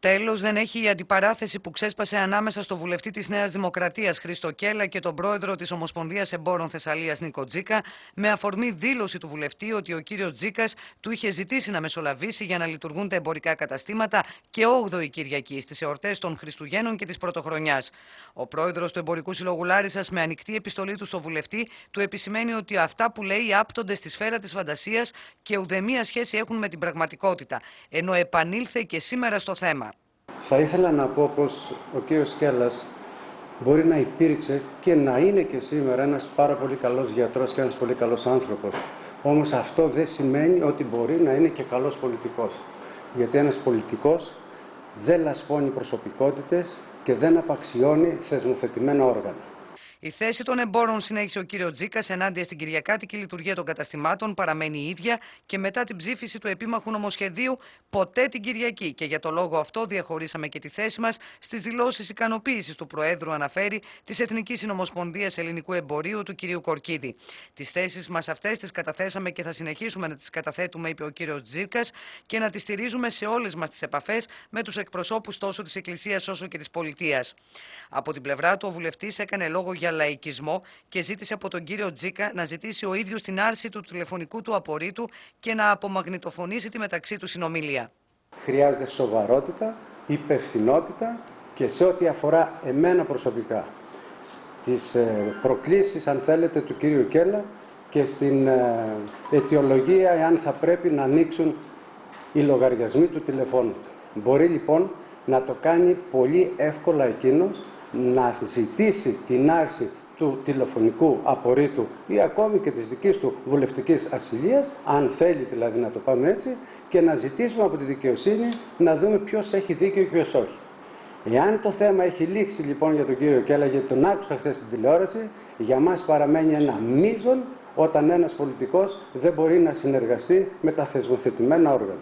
Τέλος, δεν έχει η αντιπαράθεση που ξέσπασε ανάμεσα στο βουλευτή της Νέας Δημοκρατίας Χρήστο Κέλλα και τον πρόεδρο της Ομοσπονδίας Εμπόρων Θεσσαλίας Νίκο Τζίκα, με αφορμή δήλωση του βουλευτή ότι ο κύριος Τζίκας του είχε ζητήσει να μεσολαβήσει για να λειτουργούν τα εμπορικά καταστήματα και 8η Κυριακή στις εορτές των Χριστουγέννων και της Πρωτοχρονιάς. Ο πρόεδρος του Εμπορικού Συλλόγου Λάρισας, με ανοιχτή επιστολή του στο βουλευτή, του επισημαίνει ότι αυτά που λέει άπτονται στη σφαίρα της φαντασίας και ουδέμια σχέση έχουν με την πραγματικότητα, ενώ επανήλθε και σήμερα στο θέμα. Θα ήθελα να πω πως ο κύριος Σκέλλας μπορεί να υπήρξε και να είναι και σήμερα ένας πάρα πολύ καλός γιατρός και ένας πολύ καλός άνθρωπος. Όμως αυτό δεν σημαίνει ότι μπορεί να είναι και καλός πολιτικός. Γιατί ένας πολιτικός δεν λασπώνει προσωπικότητες και δεν απαξιώνει θεσμοθετημένα όργανα. Η θέση των εμπόρων, συνέχισε ο κύριος Τζίκας, ενάντια στην Κυριακάτικη λειτουργία των καταστημάτων, παραμένει η ίδια και μετά την ψήφιση του επίμαχου νομοσχεδίου ποτέ την Κυριακή. Και για το λόγο αυτό διαχωρίσαμε και τη θέση μας στις δηλώσεις ικανοποίησης του Προέδρου, αναφέρει της Εθνικής Συνομοσπονδίας Ελληνικού Εμπορίου του κυρίου Κορκίδη. Τις θέσεις μας αυτές τις καταθέσαμε και θα συνεχίσουμε να τις καταθέτουμε, είπε ο κύριος Τζίκας, και να τις στηρίζουμε σε όλες μας τις επαφές με τους εκπροσώπους τόσο της Εκκλησίας όσο και της Πολιτείας. Από την πλευρά του, ο βουλευτής έκανε λόγο για λαϊκισμό και ζήτησε από τον κύριο Τζίκα να ζητήσει ο ίδιος την άρση του τηλεφωνικού του απορρίτου και να απομαγνητοφωνήσει τη μεταξύ του συνομιλία. Χρειάζεται σοβαρότητα, υπευθυνότητα και σε ό,τι αφορά εμένα προσωπικά στις ε, προκλήσεις αν θέλετε του κύριου Κέλλα και στην ε, αιτιολογία εάν θα πρέπει να ανοίξουν οι λογαριασμοί του τηλεφώνου του. Μπορεί λοιπόν να το κάνει πολύ εύκολα εκείνος να ζητήσει την άρση του τηλεφωνικού απορρίτου ή ακόμη και της δικής του βουλευτικής ασυλίας, αν θέλει δηλαδή να το πάμε έτσι, και να ζητήσουμε από τη δικαιοσύνη να δούμε ποιος έχει δίκιο και ποιος όχι. Εάν το θέμα έχει λήξει λοιπόν για τον κύριο Κέλλα, γιατί τον άκουσα χθες στην τηλεόραση, για μας παραμένει ένα μείζον όταν ένας πολιτικός δεν μπορεί να συνεργαστεί με τα θεσμοθετημένα όργανα.